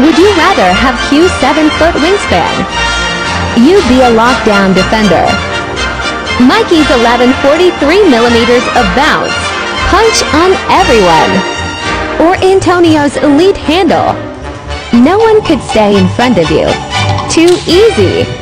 Would you rather have Q's 7-foot wingspan? You be a lockdown defender. Mikey's 1143 millimeters of bounce. Punch on everyone. Or Antonio's elite handle. No one could stay in front of you. Too easy.